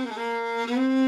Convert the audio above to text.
Mm-hmm.